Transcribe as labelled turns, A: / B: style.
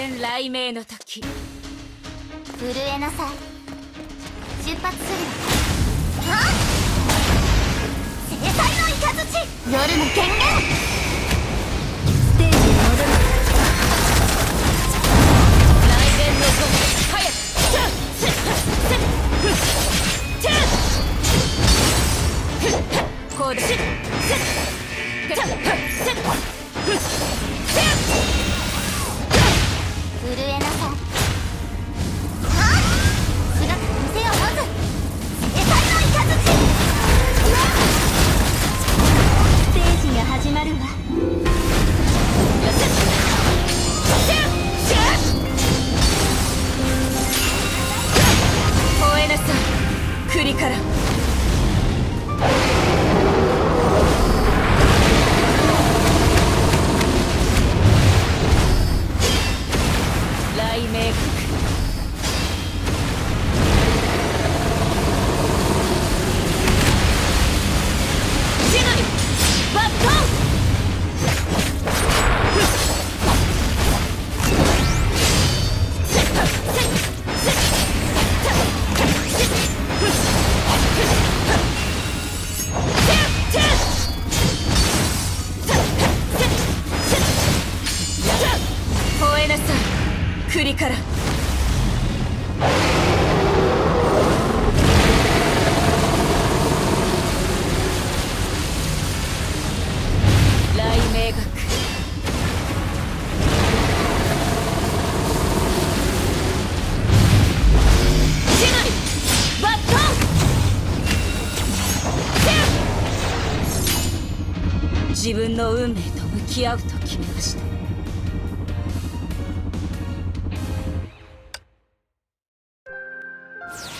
A: 天雷鳴の時。
B: 震えなさい。出発するわは制裁の雷夜の権限ステージに戻る。
A: 雷電の声早くこうだ国から。雷鳴い栗から。自分の運命と向き合うと決めました。you